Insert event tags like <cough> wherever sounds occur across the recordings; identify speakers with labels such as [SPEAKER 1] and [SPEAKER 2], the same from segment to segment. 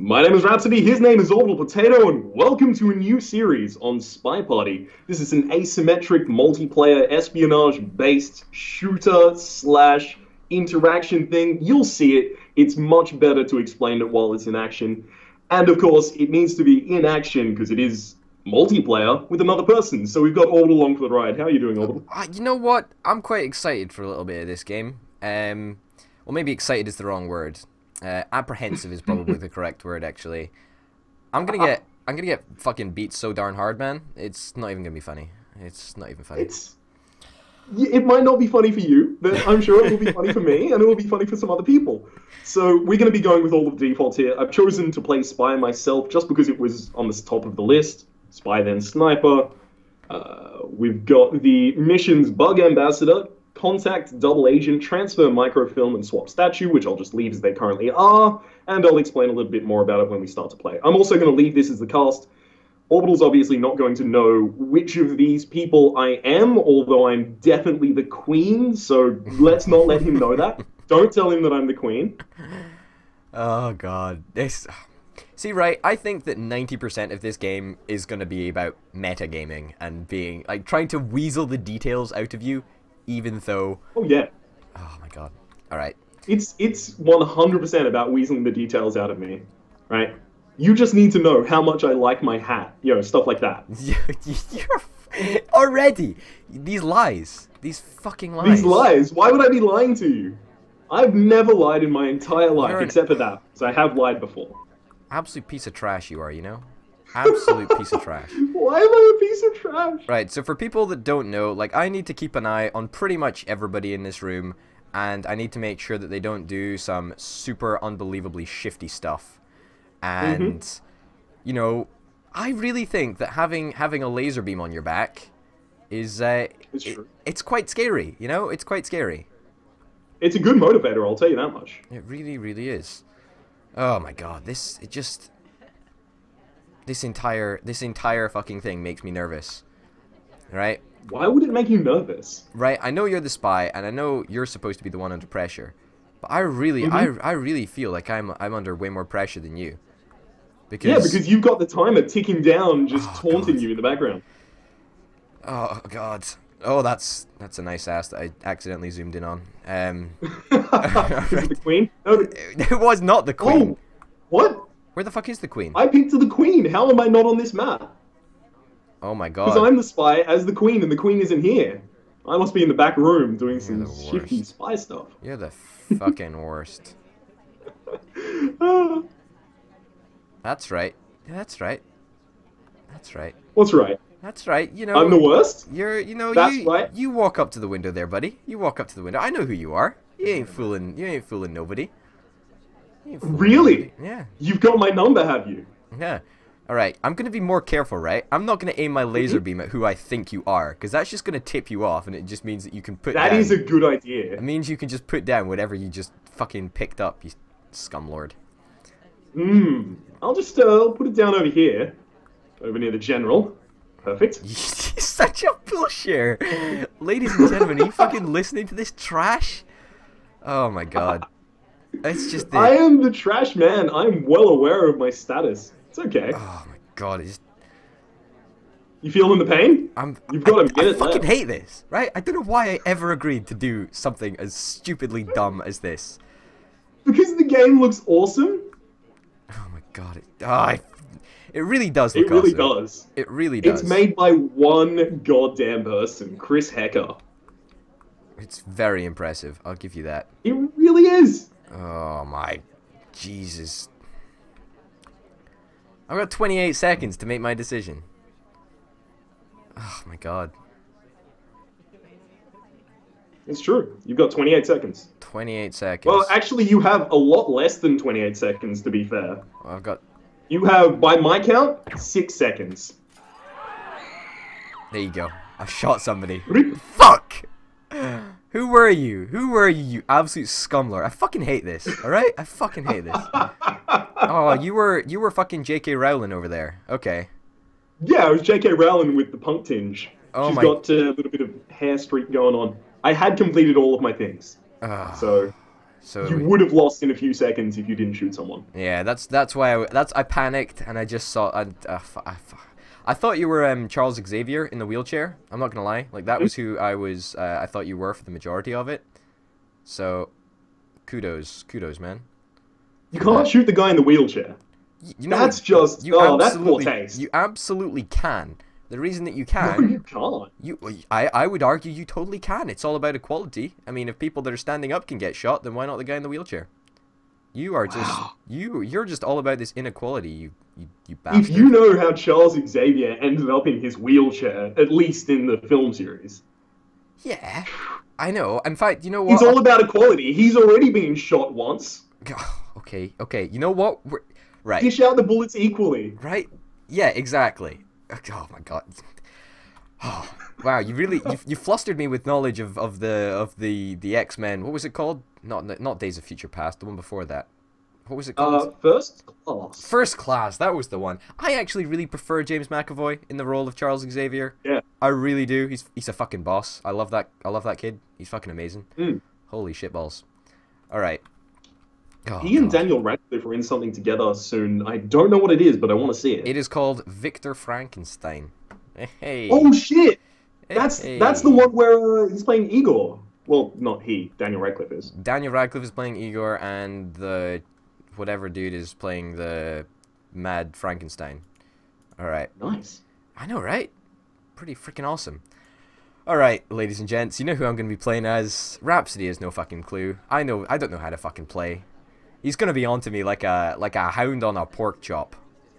[SPEAKER 1] My name is Rhapsody, his name is Orbital Potato, and welcome to a new series on Spy Party. This is an asymmetric multiplayer espionage-based shooter slash interaction thing. You'll see it. It's much better to explain it while it's in action. And of course, it needs to be in action because it is multiplayer with another person. So we've got Orbital along for the ride. How are you doing, Orbital?
[SPEAKER 2] Uh, you know what? I'm quite excited for a little bit of this game. Um, well, maybe excited is the wrong word. Uh, apprehensive is probably the correct word, actually. I'm gonna get I'm gonna get fucking beat so darn hard, man. It's not even gonna be funny. It's not even funny.
[SPEAKER 1] It's it might not be funny for you, but I'm sure it will be funny for me, and it will be funny for some other people. So we're going to be going with all of the defaults here. I've chosen to play Spy myself just because it was on the top of the list. Spy then Sniper. Uh, we've got the missions Bug Ambassador, Contact, Double Agent, Transfer Microfilm, and Swap Statue, which I'll just leave as they currently are, and I'll explain a little bit more about it when we start to play. I'm also going to leave this as the cast. Orbital's obviously not going to know which of these people I am, although I'm definitely the Queen, so let's not let him know that. <laughs> Don't tell him that I'm the Queen.
[SPEAKER 2] Oh god, this. See, right? I think that ninety percent of this game is going to be about metagaming and being like trying to weasel the details out of you even though.
[SPEAKER 1] Oh yeah.
[SPEAKER 2] Oh my god. All right.
[SPEAKER 1] It's it's 100% about weaseling the details out of me, right? You just need to know how much I like my hat, you know, stuff like that. <laughs>
[SPEAKER 2] You're already these lies, these fucking lies.
[SPEAKER 1] These lies. Why would I be lying to you? I've never lied in my entire life, You're except for that, because I have lied before.
[SPEAKER 2] Absolute piece of trash, you are. You know. Absolute piece of trash. <laughs>
[SPEAKER 1] Why am I a piece of trash?
[SPEAKER 2] Right, so for people that don't know, like, I need to keep an eye on pretty much everybody in this room, and I need to make sure that they don't do some super unbelievably shifty stuff. And, mm -hmm. you know, I really think that having having a laser beam on your back is, uh, it's, it, it's quite scary, you know? It's quite scary.
[SPEAKER 1] It's a good motivator, I'll tell you that much.
[SPEAKER 2] It really, really is. Oh my god, this, it just this entire this entire fucking thing makes me nervous. Right?
[SPEAKER 1] Why would it make you nervous?
[SPEAKER 2] Right, I know you're the spy and I know you're supposed to be the one under pressure. But I really mm -hmm. I I really feel like I'm I'm under way more pressure than you.
[SPEAKER 1] Because Yeah, because you've got the timer ticking down just oh, taunting god. you in the background.
[SPEAKER 2] Oh god. Oh, that's that's a nice ass that I accidentally zoomed in on. Um, <laughs>
[SPEAKER 1] the queen? No, <laughs>
[SPEAKER 2] it was not the queen.
[SPEAKER 1] Oh, what?
[SPEAKER 2] Where the fuck is the queen?
[SPEAKER 1] I picked to the queen. How am I not on this map?
[SPEAKER 2] Oh my god.
[SPEAKER 1] Because I'm the spy as the queen, and the queen isn't here. I must be in the back room doing You're some shifty spy stuff.
[SPEAKER 2] You're the <laughs> fucking worst. That's right. That's right. That's right.
[SPEAKER 1] What's right?
[SPEAKER 2] That's right. You know,
[SPEAKER 1] I'm the worst.
[SPEAKER 2] You're, you know,
[SPEAKER 1] That's
[SPEAKER 2] you,
[SPEAKER 1] right.
[SPEAKER 2] You walk up to the window there, buddy. You walk up to the window. I know who you are. You ain't fooling. You ain't fooling nobody.
[SPEAKER 1] Really?
[SPEAKER 2] Yeah.
[SPEAKER 1] You've got my number, have you?
[SPEAKER 2] Yeah. All right, I'm gonna be more careful, right? I'm not gonna aim my laser beam at who I think you are, because that's just gonna tip you off, and it just means that you can put.
[SPEAKER 1] That
[SPEAKER 2] down,
[SPEAKER 1] is a good idea.
[SPEAKER 2] It means you can just put down whatever you just fucking picked up, you scumlord.
[SPEAKER 1] Hmm. I'll just uh, put it down over here, over near the general. Perfect. <laughs>
[SPEAKER 2] You're Such a bullshit, ladies and gentlemen. Are you fucking <laughs> listening to this trash? Oh my god. It's just.
[SPEAKER 1] The... I am the trash man. I'm well aware of my status. It's okay.
[SPEAKER 2] Oh my god! It's...
[SPEAKER 1] You feeling the pain?
[SPEAKER 2] I'm.
[SPEAKER 1] You've got
[SPEAKER 2] I,
[SPEAKER 1] a minute
[SPEAKER 2] I fucking
[SPEAKER 1] left.
[SPEAKER 2] hate this, right? I don't know why I ever agreed to do something as stupidly dumb as this.
[SPEAKER 1] Because the game looks awesome.
[SPEAKER 2] Oh my god! It, ah, oh, I, it really does look
[SPEAKER 1] It really
[SPEAKER 2] awesome.
[SPEAKER 1] does.
[SPEAKER 2] It really does.
[SPEAKER 1] It's made by one goddamn person, Chris Hecker.
[SPEAKER 2] It's very impressive. I'll give you that.
[SPEAKER 1] It really is.
[SPEAKER 2] Oh my Jesus. I've got 28 seconds to make my decision. Oh my god.
[SPEAKER 1] It's true. You've got 28 seconds.
[SPEAKER 2] 28 seconds.
[SPEAKER 1] Well, actually, you have a lot less than 28 seconds, to be fair.
[SPEAKER 2] I've got...
[SPEAKER 1] You have, by my count, 6 seconds.
[SPEAKER 2] There you go. I shot somebody. Fuck! Who were you? Who were you, you absolute scumlord? I fucking hate this, alright? I fucking hate this. <laughs> oh, you were you were fucking J.K. Rowling over there. Okay.
[SPEAKER 1] Yeah, I was J.K. Rowling with the punk tinge.
[SPEAKER 2] Oh
[SPEAKER 1] She's
[SPEAKER 2] my...
[SPEAKER 1] got a little bit of hair streak going on. I had completed all of my things.
[SPEAKER 2] Uh,
[SPEAKER 1] so,
[SPEAKER 2] So
[SPEAKER 1] You would have lost in a few seconds if you didn't shoot someone.
[SPEAKER 2] yeah, that's that's why I that's I panicked and I just saw I, uh, I, f- I thought you were um, Charles Xavier in the wheelchair. I'm not gonna lie, like that was who I was. Uh, I thought you were for the majority of it. So, kudos, kudos, man.
[SPEAKER 1] You can't shoot the guy in the wheelchair.
[SPEAKER 2] You know,
[SPEAKER 1] That's just
[SPEAKER 2] you
[SPEAKER 1] oh, that's poor taste.
[SPEAKER 2] you absolutely can. The reason that you
[SPEAKER 1] no,
[SPEAKER 2] can,
[SPEAKER 1] you can't.
[SPEAKER 2] you, I, I would argue you totally can. It's all about equality. I mean, if people that are standing up can get shot, then why not the guy in the wheelchair? You are just you. You're just all about this inequality. You, you, you
[SPEAKER 1] If you know how Charles Xavier ended up in his wheelchair, at least in the film series,
[SPEAKER 2] Yeah, I know. In fact, you know what?
[SPEAKER 1] it's all about equality. He's already been shot once. <sighs>
[SPEAKER 2] okay, okay. You know what? We're... Right,
[SPEAKER 1] Dish out the bullets equally.
[SPEAKER 2] right. Yeah, exactly. Oh, oh my god. Oh, <sighs> wow, you really you, you flustered me with knowledge of, of the of the the X Men. What was it called? Not not Days of Future Past. The one before that. What was it called?
[SPEAKER 1] Uh, first class.
[SPEAKER 2] First Class. That was the one. I actually really prefer James McAvoy in the role of Charles Xavier.
[SPEAKER 1] Yeah.
[SPEAKER 2] I really do. He's he's a fucking boss. I love that. I love that kid. He's fucking amazing.
[SPEAKER 1] Mm.
[SPEAKER 2] Holy shitballs. All right. Oh,
[SPEAKER 1] He and
[SPEAKER 2] God.
[SPEAKER 1] Daniel Radcliffe are in something together soon. I don't know what it is, but I want to see it.
[SPEAKER 2] It is called Victor Frankenstein. Hey.
[SPEAKER 1] Oh shit! That's that's the one where uh, he's playing Igor. Well, not he. Daniel Radcliffe is.
[SPEAKER 2] Daniel Radcliffe is playing Igor, and the whatever dude is playing the Mad Frankenstein. All right.
[SPEAKER 1] Nice.
[SPEAKER 2] I know, right? Pretty freaking awesome. All right, ladies and gents, you know who I'm going to be playing as. Rhapsody has no fucking clue. I know. I don't know how to fucking play. He's going to be onto me like a like a hound on a pork chop.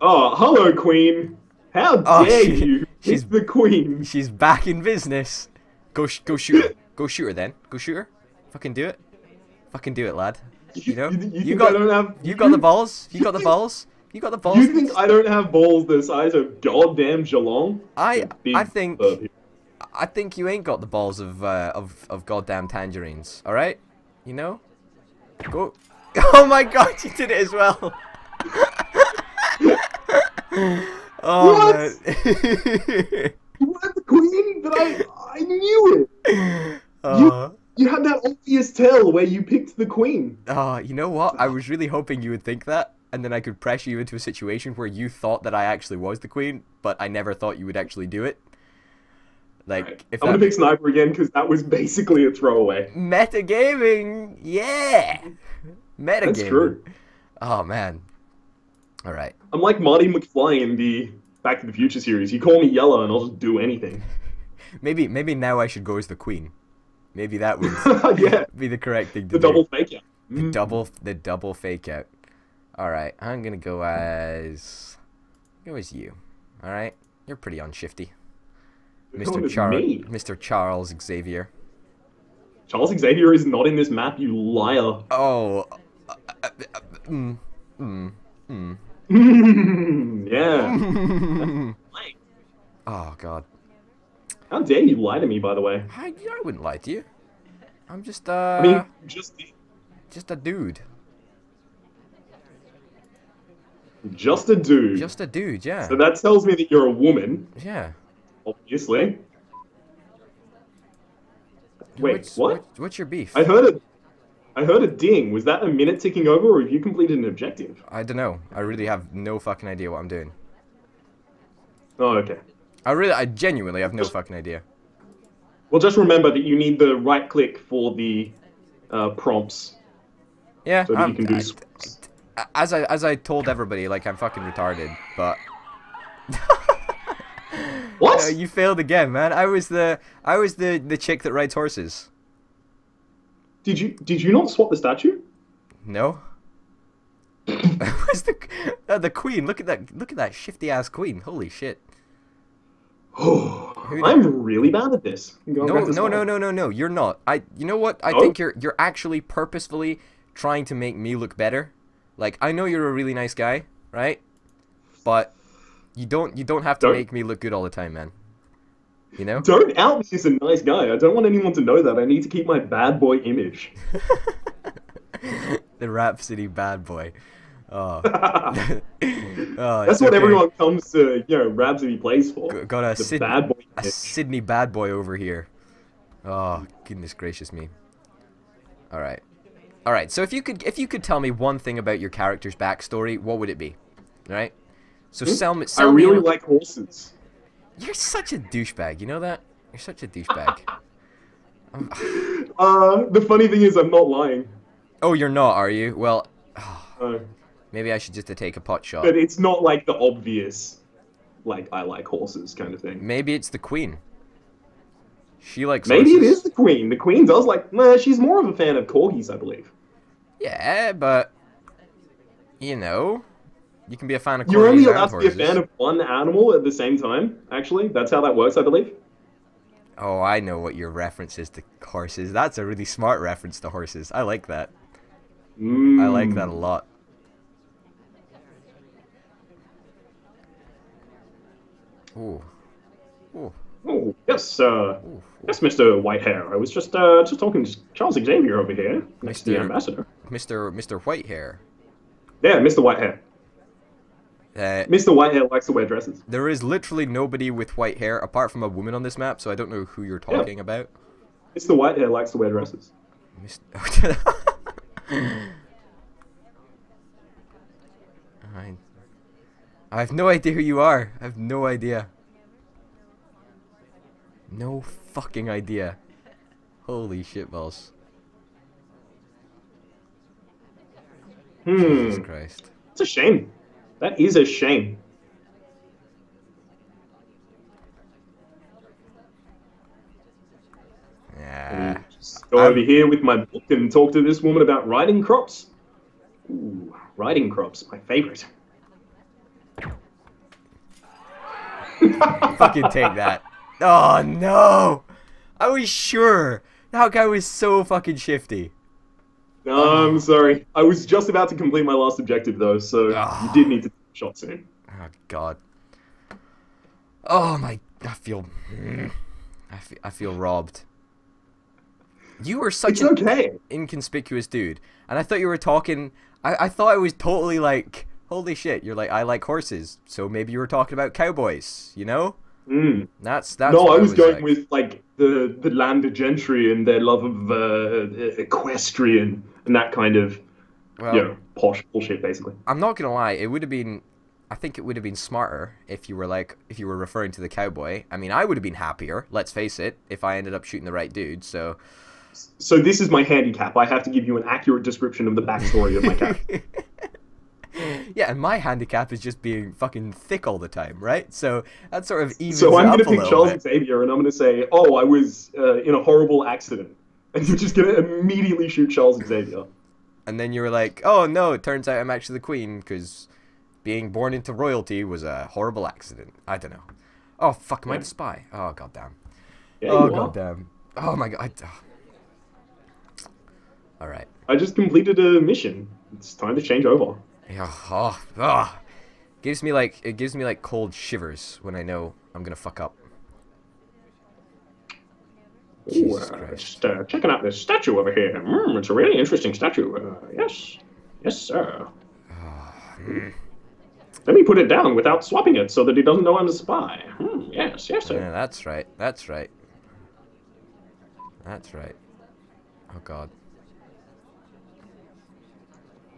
[SPEAKER 1] Oh, hello, Queen. How
[SPEAKER 2] Oh,
[SPEAKER 1] dare <laughs>
[SPEAKER 2] she-
[SPEAKER 1] you?
[SPEAKER 2] she's-
[SPEAKER 1] She's the Queen.
[SPEAKER 2] She's back in business. Go go shoot. Go shoot her then. Go shoot her. Fucking do it. Fucking do it, lad. You know. <laughs>
[SPEAKER 1] you, you
[SPEAKER 2] You got
[SPEAKER 1] have?
[SPEAKER 2] you got the balls. You got the balls. You got the balls.
[SPEAKER 1] You think I don't have balls the size of goddamn Geelong?
[SPEAKER 2] I I think. I think you ain't got the balls of uh, of of goddamn tangerines. All right, you know. Go. <laughs> Oh my god, you did it as well. <laughs> oh
[SPEAKER 1] What?
[SPEAKER 2] man.
[SPEAKER 1] You weren't the Queen, but I I knew it. <laughs>
[SPEAKER 2] Uh,
[SPEAKER 1] You had that obvious tell where you picked the Queen.
[SPEAKER 2] uh, you know what? I was really hoping you would think that, and then I could pressure you into a situation where you thought that I actually was the queen, but I never thought you would actually do it. Like
[SPEAKER 1] Right.
[SPEAKER 2] if
[SPEAKER 1] I'm gonna pick Sniper again because that was basically a throwaway.
[SPEAKER 2] metagaming, yeah, metagaming.
[SPEAKER 1] That's true.
[SPEAKER 2] Oh man. All right.
[SPEAKER 1] I'm like Marty McFly in the Back to the Future series. You call me Yellow and I'll just do anything.
[SPEAKER 2] Maybe maybe now I should go as the queen. Maybe that would <laughs>
[SPEAKER 1] yeah,
[SPEAKER 2] be the correct thing to
[SPEAKER 1] the
[SPEAKER 2] do.
[SPEAKER 1] The double fake out.
[SPEAKER 2] the
[SPEAKER 1] Mm.
[SPEAKER 2] double the double fake out. All right, I'm gonna go as go as you. All right, you're pretty unshifty, Mr.
[SPEAKER 1] as
[SPEAKER 2] Charles. Mr. Charles Xavier.
[SPEAKER 1] Charles Xavier is not in this map, you liar.
[SPEAKER 2] Oh, uh, uh, uh, mm, mm, mm. <laughs>
[SPEAKER 1] yeah. <laughs>
[SPEAKER 2] oh God,
[SPEAKER 1] How dare you lie to me, by the way?
[SPEAKER 2] I, I wouldn't lie to you. I'm just uh
[SPEAKER 1] I mean, just
[SPEAKER 2] just a dude,
[SPEAKER 1] just a dude.
[SPEAKER 2] just a dude. Yeah,
[SPEAKER 1] So that tells me that you're a woman,
[SPEAKER 2] yeah.
[SPEAKER 1] obviously. Wait,
[SPEAKER 2] what's,
[SPEAKER 1] what?
[SPEAKER 2] What's your beef?
[SPEAKER 1] I heard a, I heard a ding. Was that a minute ticking over, or have you completed an objective?
[SPEAKER 2] I don't know. I really have no fucking idea what I'm doing.
[SPEAKER 1] Oh, okay.
[SPEAKER 2] I really, I genuinely have no fucking idea.
[SPEAKER 1] Well, just remember that you need the right click for the uh, prompts
[SPEAKER 2] Yeah,
[SPEAKER 1] so you can do.
[SPEAKER 2] I-
[SPEAKER 1] swaps.
[SPEAKER 2] as I as I told everybody, like I'm fucking retarded, but <laughs>
[SPEAKER 1] What?
[SPEAKER 2] Uh, you failed again, man. I was the I was the the chick that rides horses.
[SPEAKER 1] Did you did you not swap the statue?
[SPEAKER 2] No. <laughs> <laughs> Where's the uh, the queen? Look at that! Look at that shifty ass queen! Holy shit!
[SPEAKER 1] Oh, I'm really bad at this.
[SPEAKER 2] No, no, no, no, no, no! You're not. I. You know what? I
[SPEAKER 1] Oh?
[SPEAKER 2] think you're you're actually purposefully trying to make me look better. Like I know you're a really nice guy, right? But you don't you don't have to
[SPEAKER 1] Don't-
[SPEAKER 2] make me look good all the time, man. You know?
[SPEAKER 1] Don't out me as a nice guy. I don't want anyone to know that. I need to keep my bad boy image. <laughs>
[SPEAKER 2] the Rhapsody bad boy. Oh. <laughs>
[SPEAKER 1] That's
[SPEAKER 2] oh it's
[SPEAKER 1] what
[SPEAKER 2] okay.
[SPEAKER 1] everyone comes to, you know, Rhapsody plays for.
[SPEAKER 2] G- got a,
[SPEAKER 1] the
[SPEAKER 2] Syd-
[SPEAKER 1] bad boy
[SPEAKER 2] a. Sydney bad boy over here. Oh, goodness gracious me. Alright. All right. So if you could if you could tell me one thing about your character's backstory, what would it be? All right. So sell me.
[SPEAKER 1] I
[SPEAKER 2] Sell me
[SPEAKER 1] really
[SPEAKER 2] in-
[SPEAKER 1] like horses.
[SPEAKER 2] You're such a douchebag. You know that? You're such a douchebag. <laughs>
[SPEAKER 1] Uh, the funny thing is, I'm not lying.
[SPEAKER 2] oh, you're not, are you? Well, <sighs>
[SPEAKER 1] Uh,
[SPEAKER 2] maybe I should just take a pot shot.
[SPEAKER 1] but it's not like the obvious, like I like horses kind of thing.
[SPEAKER 2] Maybe it's the queen. She likes.
[SPEAKER 1] Maybe it
[SPEAKER 2] horses.
[SPEAKER 1] is the queen. The queen does like. Nah, she's more of a fan of corgis, I believe.
[SPEAKER 2] Yeah, but you know, you can be a fan of.
[SPEAKER 1] You're only allowed to be a fan of one animal at the same time. Actually, that's how that works, I believe.
[SPEAKER 2] Oh, I know what your reference is to horses. That's a really smart reference to horses. I like that. I like that a
[SPEAKER 1] Mm.
[SPEAKER 2] lot. Ooh. Ooh.
[SPEAKER 1] Oh, yes, uh,
[SPEAKER 2] Ooh.
[SPEAKER 1] yes, Mr. Whitehair. I was just, uh, just talking to Charles Xavier over here, next to the
[SPEAKER 2] Mr.
[SPEAKER 1] ambassador.
[SPEAKER 2] Mr. Mr. Whitehair.
[SPEAKER 1] Yeah, Mr. Whitehair.
[SPEAKER 2] Uh,
[SPEAKER 1] Mr. Whitehair likes to wear dresses.
[SPEAKER 2] there is literally nobody with white hair apart from a woman on this map, so I don't know who you're
[SPEAKER 1] Yeah.
[SPEAKER 2] talking about.
[SPEAKER 1] Mr. Whitehair likes to wear dresses.
[SPEAKER 2] Mist- <laughs> <laughs> I, I have no idea who you are. I have no idea. No fucking idea. Holy shit balls. Jesus
[SPEAKER 1] Hmm,
[SPEAKER 2] Christ.
[SPEAKER 1] it's a shame. That is a shame.
[SPEAKER 2] Yeah.
[SPEAKER 1] Go
[SPEAKER 2] I'm-
[SPEAKER 1] over here with my book and talk to this woman about riding crops. Ooh, riding crops, my favorite. <laughs>
[SPEAKER 2] Fucking take that. Oh no! I was sure. That guy was so fucking shifty.
[SPEAKER 1] No, I'm sorry. I was just about to complete my last objective though, so
[SPEAKER 2] Ah.
[SPEAKER 1] you did need to shot soon.
[SPEAKER 2] Oh god. Oh my! I feel. mm, I feel. I feel robbed. You were such
[SPEAKER 1] It's
[SPEAKER 2] an
[SPEAKER 1] okay.
[SPEAKER 2] inconspicuous dude, and I thought you were talking. I, I thought I was totally like, holy shit! You're like, I like horses, so maybe you were talking about cowboys. You know?
[SPEAKER 1] Mm.
[SPEAKER 2] That's that's.
[SPEAKER 1] No, I was going
[SPEAKER 2] like.
[SPEAKER 1] with like the the landed gentry and their love of uh, equestrian and that kind of
[SPEAKER 2] Well,
[SPEAKER 1] you know posh bullshit, basically.
[SPEAKER 2] I'm not gonna lie. It would have been. I think it would have been smarter if you were like if you were referring to the cowboy. I mean, I would have been happier. Let's face it. If I ended up shooting the right dude, so.
[SPEAKER 1] So this is my handicap. I have to give you an accurate description of the backstory of my character. <laughs>
[SPEAKER 2] yeah, and my handicap is just being fucking thick all the time, right? So that sort of evens
[SPEAKER 1] so I'm gonna
[SPEAKER 2] a
[SPEAKER 1] pick Charles
[SPEAKER 2] bit.
[SPEAKER 1] Xavier and I'm gonna say, "Oh, I was uh, in a horrible accident," <laughs> and you're just gonna immediately shoot Charles Xavier.
[SPEAKER 2] And then you were like, "Oh no, it turns out I'm actually the queen because being born into royalty was a horrible accident." I don't know. Oh fuck, am I the spy? Oh goddamn.
[SPEAKER 1] Yeah,
[SPEAKER 2] oh goddamn. Oh my god. All right.
[SPEAKER 1] I just completed a mission. It's time to change over.
[SPEAKER 2] Yeah, oh, oh. Gives me like it gives me like cold shivers when I know I'm gonna fuck up.
[SPEAKER 1] Ooh, uh, just uh, checking out this statue over here. Mm, it's a really interesting statue. Uh, yes, yes, sir. <sighs> Let me put it down without swapping it so that he doesn't know I'm a spy. Hmm, yes, yes, sir.
[SPEAKER 2] Yeah, that's right. That's right. That's right. Oh god.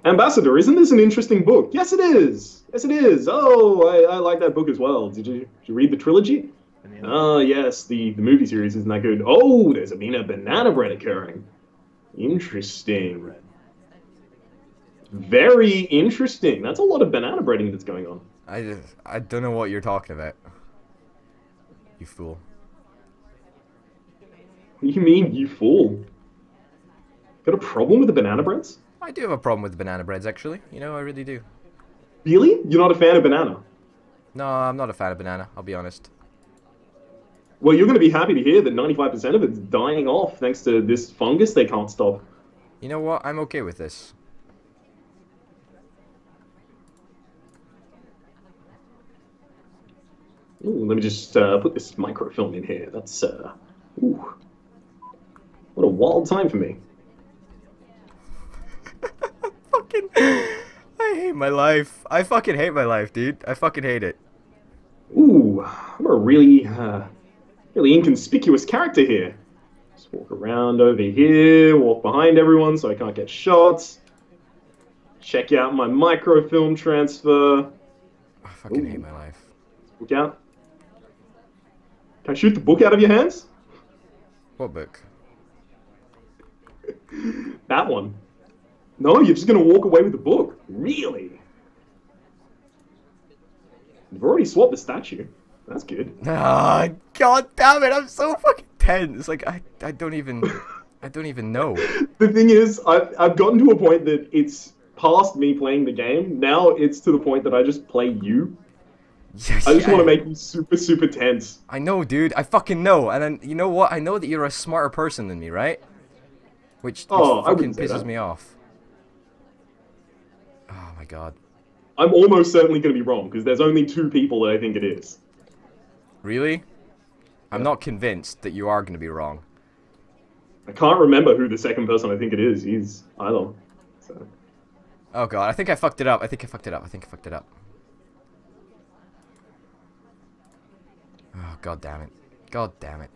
[SPEAKER 1] Ambassador, isn't this an interesting book? Yes, it is. Yes, it is. Oh, I, I like that book as well. Did you, did you read the trilogy? Ah, yes, the, the movie series isn't that good. Oh, there's a Mina banana bread occurring. Interesting. Very interesting. That's a lot of banana breading that's going on.
[SPEAKER 2] I just, I don't know what you're talking about. You fool.
[SPEAKER 1] What do you mean, you fool? Got a problem with the banana breads?
[SPEAKER 2] I do have a problem with banana breads actually. You know, I really do.
[SPEAKER 1] Really? You're not a fan of banana?
[SPEAKER 2] No, I'm not a fan of banana, I'll be honest.
[SPEAKER 1] Well, you're going to be happy to hear that 95% of it's dying off thanks to this fungus they can't stop.
[SPEAKER 2] You know what? I'm okay with this.
[SPEAKER 1] Ooh, let me just uh, put this microfilm in here. That's, uh, ooh. What a wild time for me.
[SPEAKER 2] Fucking I hate my life. I fucking hate my life, dude. I fucking hate it.
[SPEAKER 1] Ooh, I'm a really, uh, really inconspicuous character here. Just walk around over here, walk behind everyone so I can't get shots. Check out my microfilm transfer.
[SPEAKER 2] I fucking
[SPEAKER 1] Ooh.
[SPEAKER 2] hate my life.
[SPEAKER 1] Book out. Can I shoot the book out of your hands?
[SPEAKER 2] What book? <laughs>
[SPEAKER 1] That one. No, you're just gonna walk away with the book. Really? You've already swapped the statue. That's good.
[SPEAKER 2] Ah, god damn it! I'm so fucking tense. Like I, I don't even, I don't even know. <laughs>
[SPEAKER 1] The thing is, I've, I've gotten to a point that it's past me playing the game. Now it's to the point that I just play you. Yes. I just want to make you super, super tense.
[SPEAKER 2] I know, dude. I fucking know. And then you know what? I know that you're a smarter person than me, right? Which, which
[SPEAKER 1] Oh, I
[SPEAKER 2] fucking pisses me off. Oh my god.
[SPEAKER 1] I'm almost certainly going to be wrong because there's only two people that I think it is.
[SPEAKER 2] Really? I'm
[SPEAKER 1] Yeah.
[SPEAKER 2] not convinced that you are going to be wrong.
[SPEAKER 1] I can't remember who the second person I think it is is either. So.
[SPEAKER 2] Oh god, I think I fucked it up. I think I fucked it up. I think I fucked it up. Oh god damn it. God damn it.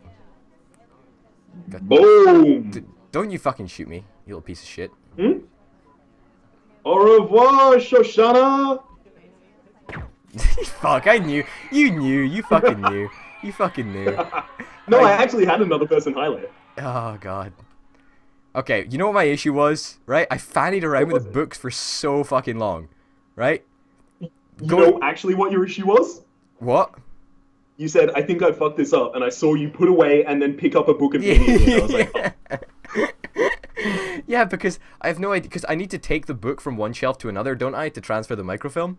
[SPEAKER 1] Boom!
[SPEAKER 2] D- don't you fucking shoot me, you little piece of shit.
[SPEAKER 1] Revoir, Shosanna! <laughs>
[SPEAKER 2] Fuck, I knew. You knew. You fucking knew. You fucking knew. <laughs>
[SPEAKER 1] no, I
[SPEAKER 2] I-
[SPEAKER 1] actually had another person highlight.
[SPEAKER 2] Oh god. Okay, you know what my issue was, right? I fannied around with the
[SPEAKER 1] it?
[SPEAKER 2] books for so fucking long, right?
[SPEAKER 1] You
[SPEAKER 2] Go-
[SPEAKER 1] know actually what your issue was?
[SPEAKER 2] What?
[SPEAKER 1] You said, I think I fucked this up, and I saw you put away and then pick up a book immediately. <laughs> and I was like, oh,
[SPEAKER 2] yeah, because I have no idea. Because I need to take the book from one shelf to another, don't I, to transfer the microfilm?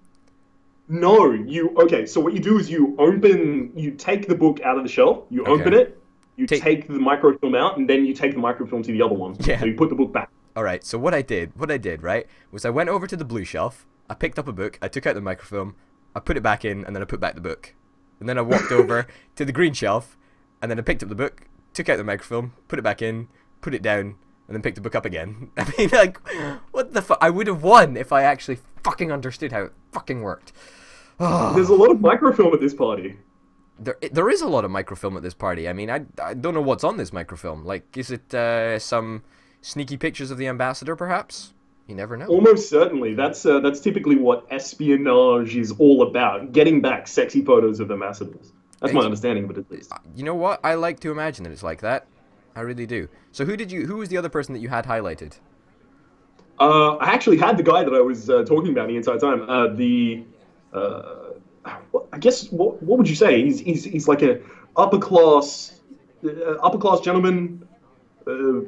[SPEAKER 1] no, you, okay, so what you do is you open, you take the book out of the shelf, you
[SPEAKER 2] Okay.
[SPEAKER 1] open it, you
[SPEAKER 2] Take-
[SPEAKER 1] take, the microfilm out, and then you take the microfilm to the other one.
[SPEAKER 2] Yeah.
[SPEAKER 1] So you put the book back.
[SPEAKER 2] All right. So what I did, what I did, right, was I went over to the blue shelf. I picked up a book. I took out the microfilm. I put it back in, and then I put back the book. And then I walked <laughs> over to the green shelf, and then I picked up the book, took out the microfilm, put it back in, put it down, and then picked the book up again. <laughs> I mean, like, what the fuck? I would have won if I actually fucking understood how it fucking worked. <sighs>
[SPEAKER 1] There's a lot of microfilm at this party.
[SPEAKER 2] There, there is a lot of microfilm at this party. I mean, I, I don't know what's on this microfilm. Like, is it uh, some sneaky pictures of the ambassador, perhaps? You never know.
[SPEAKER 1] Almost certainly. That's uh, that's typically what espionage is all about. Getting back sexy photos of the ambassadors. That's my understanding of it, at least.
[SPEAKER 2] You know what? I like to imagine that it's like that. I really do. So who did you? Who was the other person that you had highlighted?
[SPEAKER 1] Uh, I actually had the guy that I was uh, talking about the entire time. Uh, the, uh, I guess what what would you say? He's he's he's like a upper class, uh, upper class gentleman. Uh,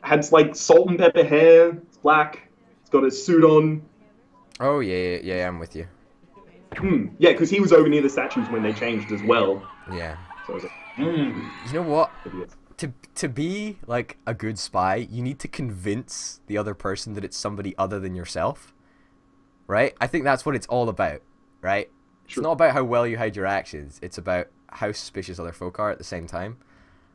[SPEAKER 1] had like salt and pepper hair. It's black. He's got a suit on.
[SPEAKER 2] Oh yeah, yeah, yeah. I'm with you.
[SPEAKER 1] Hmm. Yeah, because he was over near the statues when they changed as well.
[SPEAKER 2] Yeah.
[SPEAKER 1] So I was like, hmm.
[SPEAKER 2] You know what? To to be like a good spy, you need to convince the other person that it's somebody other than yourself. Right? I think that's what it's all about. Right? It's not about how well you hide your actions. It's about how suspicious other folk are at the same time.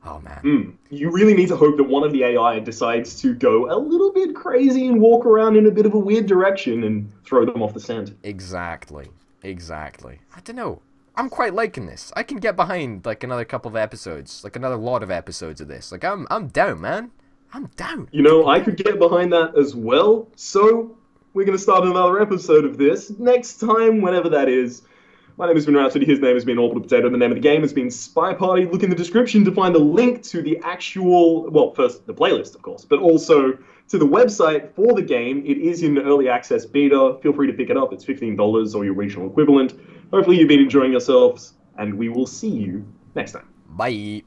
[SPEAKER 2] Oh man.
[SPEAKER 1] Hmm. You really need to hope that one of the AI decides to go a little bit crazy and walk around in a bit of a weird direction and throw them off the scent.
[SPEAKER 2] Exactly. Exactly. I don't know. I'm quite liking this. I can get behind like another couple of episodes, like another lot of episodes of this. Like I'm I'm down, man. I'm down.
[SPEAKER 1] You know, I could get behind that as well. So, we're going to start another episode of this next time, whenever that is. My name has been Rhapsody, his name has been Orbital Potato, the name of the game has been Spy Party. Look in the description to find the link to the actual, well, first the playlist, of course, but also to the website for the game. It is in early access beta. Feel free to pick it up. It's $15 or your regional equivalent. Hopefully, you've been enjoying yourselves, and we will see you next time.
[SPEAKER 2] Bye.